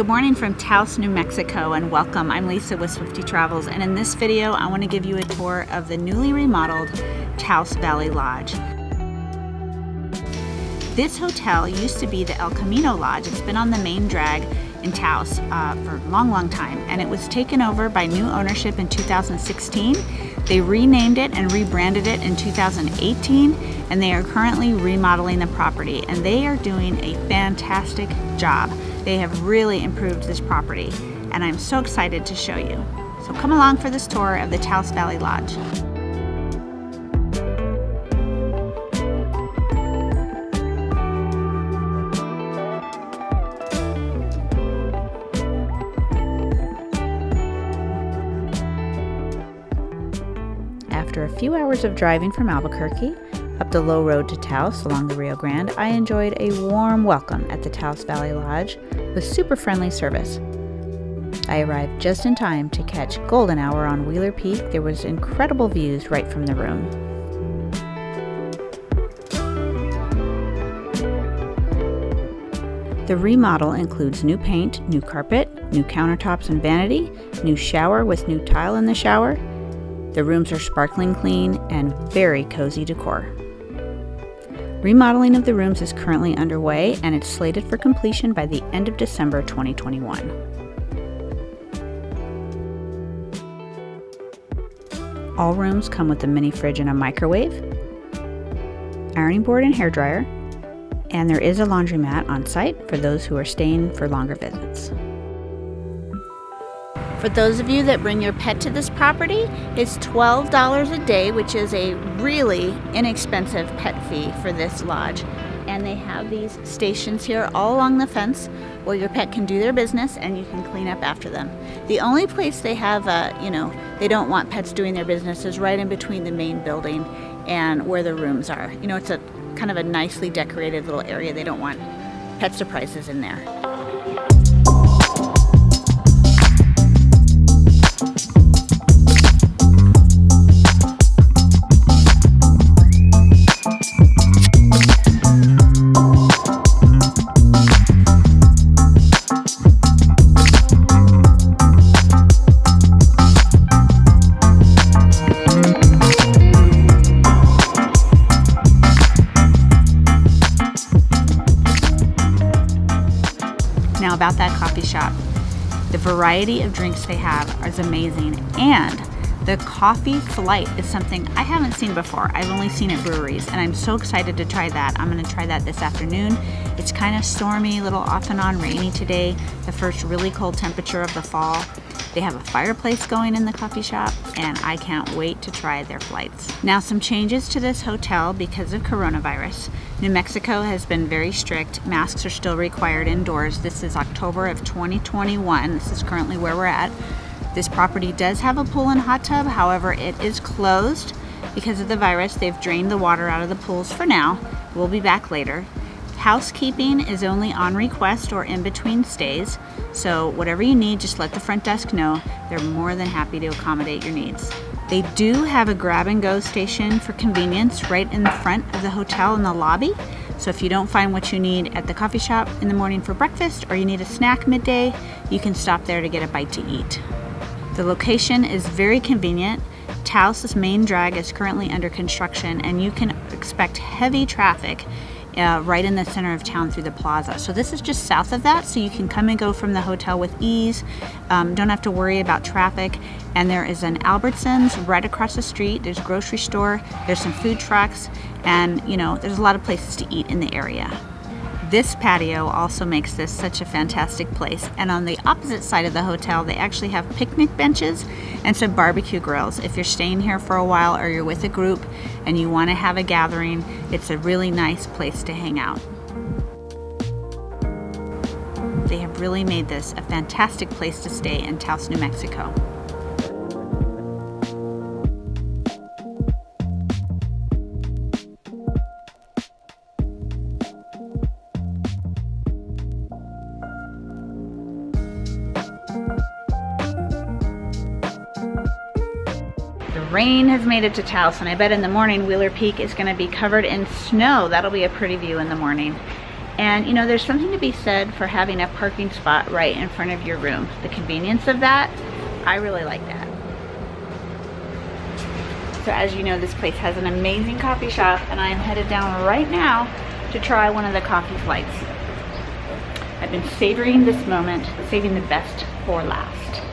Good morning from Taos, New Mexico, and welcome. I'm Lisa with Swifty Travels, and in this video, I want to give you a tour of the newly remodeled Taos Valley Lodge. This hotel used to be the El Camino Lodge. It's been on the main drag in Taos uh, for a long, long time, and it was taken over by new ownership in 2016. They renamed it and rebranded it in 2018, and they are currently remodeling the property, and they are doing a fantastic job. They have really improved this property, and I'm so excited to show you. So come along for this tour of the Taos Valley Lodge. Few hours of driving from Albuquerque up the low road to Taos along the Rio Grande, I enjoyed a warm welcome at the Taos Valley Lodge with super friendly service. I arrived just in time to catch golden hour on Wheeler Peak. There was incredible views right from the room. The remodel includes new paint, new carpet, new countertops and vanity, new shower with new tile in the shower, the rooms are sparkling clean and very cozy decor. Remodeling of the rooms is currently underway and it's slated for completion by the end of December 2021. All rooms come with a mini fridge and a microwave, ironing board and hair dryer, and there is a laundromat on site for those who are staying for longer visits. For those of you that bring your pet to this property, it's $12 a day, which is a really inexpensive pet fee for this lodge. And they have these stations here all along the fence where your pet can do their business and you can clean up after them. The only place they have, uh, you know, they don't want pets doing their business is right in between the main building and where the rooms are. You know, it's a kind of a nicely decorated little area. They don't want pet surprises in there. About that coffee shop. The variety of drinks they have is amazing and the coffee flight is something I haven't seen before. I've only seen at breweries and I'm so excited to try that. I'm gonna try that this afternoon. It's kind of stormy, little off and on rainy today, the first really cold temperature of the fall. They have a fireplace going in the coffee shop and I can't wait to try their flights. Now some changes to this hotel because of coronavirus. New Mexico has been very strict. Masks are still required indoors. This is October of 2021. This is currently where we're at. This property does have a pool and hot tub, however, it is closed because of the virus. They've drained the water out of the pools for now. We'll be back later. Housekeeping is only on request or in between stays, so whatever you need, just let the front desk know. They're more than happy to accommodate your needs. They do have a grab and go station for convenience right in the front of the hotel in the lobby. So if you don't find what you need at the coffee shop in the morning for breakfast or you need a snack midday, you can stop there to get a bite to eat. The location is very convenient. Taos' main drag is currently under construction and you can expect heavy traffic uh, right in the center of town through the plaza. So this is just south of that, so you can come and go from the hotel with ease. Um, don't have to worry about traffic. And there is an Albertsons right across the street. There's a grocery store. There's some food trucks, and you know there's a lot of places to eat in the area. This patio also makes this such a fantastic place. And on the opposite side of the hotel, they actually have picnic benches and some barbecue grills. If you're staying here for a while or you're with a group and you want to have a gathering, it's a really nice place to hang out. They have really made this a fantastic place to stay in Taos, New Mexico. Rain has made it to Taos and I bet in the morning Wheeler Peak is going to be covered in snow. That'll be a pretty view in the morning. And you know, there's something to be said for having a parking spot right in front of your room. The convenience of that, I really like that. So as you know, this place has an amazing coffee shop and I am headed down right now to try one of the coffee flights. I've been savoring this moment, saving the best for last.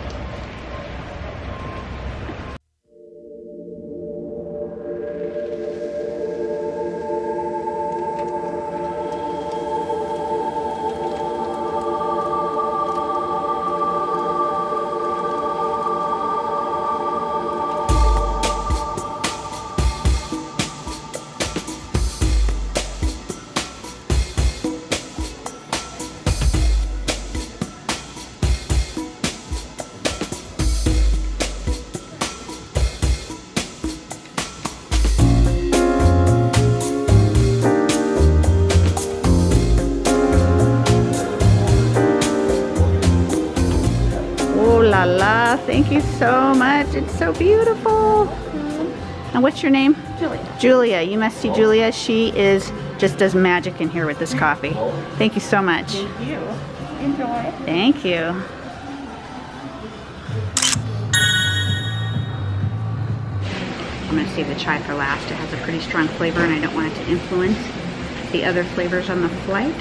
Thank you so much. It's so beautiful. Mm-hmm. And what's your name? Julia. Julia. You must see oh. Julia. She is just does magic in here with this coffee. Oh. Thank you so much. Thank you. Enjoy. Thank you. I'm going to save the chai for last. It has a pretty strong flavor and I don't want it to influence the other flavors on the flight.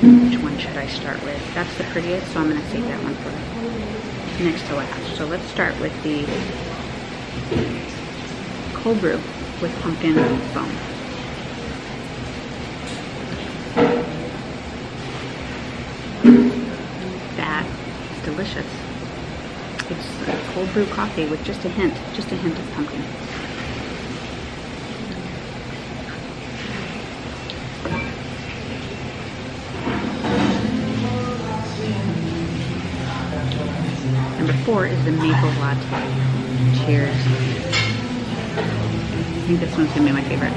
Which one should I start with? That's the prettiest, so I'm going to save that one for next to last. So let's start with the cold brew with pumpkin foam. That is delicious. It's cold brew coffee with just a hint, just a hint of pumpkin. Four is the maple latte. Cheers. I think this one's gonna be my favorite.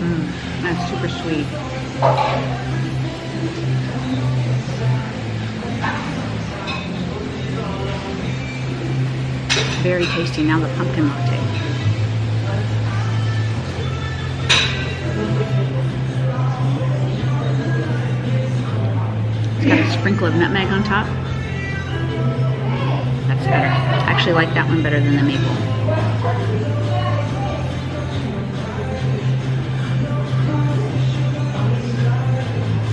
Mm, that's super sweet. Very tasty. Now the pumpkin latte. It's got a sprinkle of nutmeg on top. That's better. I actually like that one better than the maple.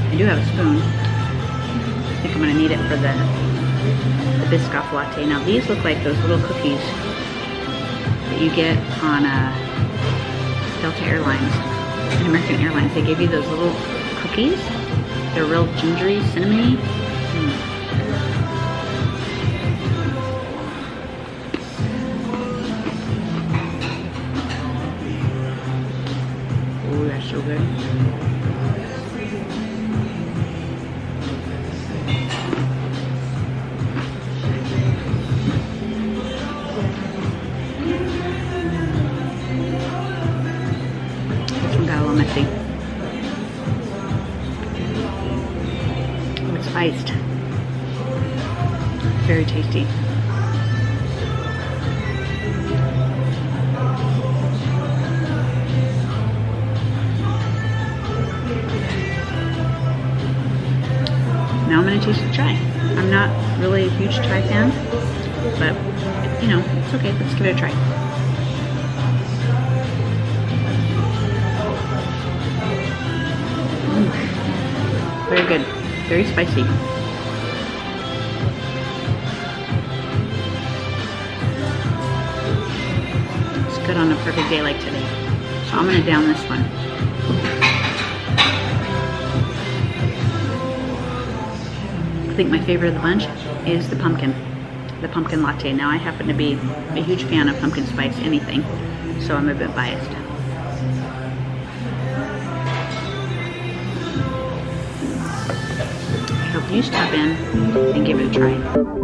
I do have a spoon. I think I'm gonna need it for the, the Biscoff latte. Now these look like those little cookies that you get on uh, Delta Airlines and American Airlines. They give you those little cookies. They're real gingery, cinnamony. Mm. Oh, that's so good. Iced. Very tasty. Now I'm gonna taste the chai. I'm not really a huge chai fan, but you know, it's okay. Let's give it a try. Mm. Very good. Very spicy. It's good on a perfect day like today. So I'm gonna down this one. I think my favorite of the bunch is the pumpkin. The pumpkin latte. Now I happen to be a huge fan of pumpkin spice anything, so I'm a bit biased. You stop in and give it a try.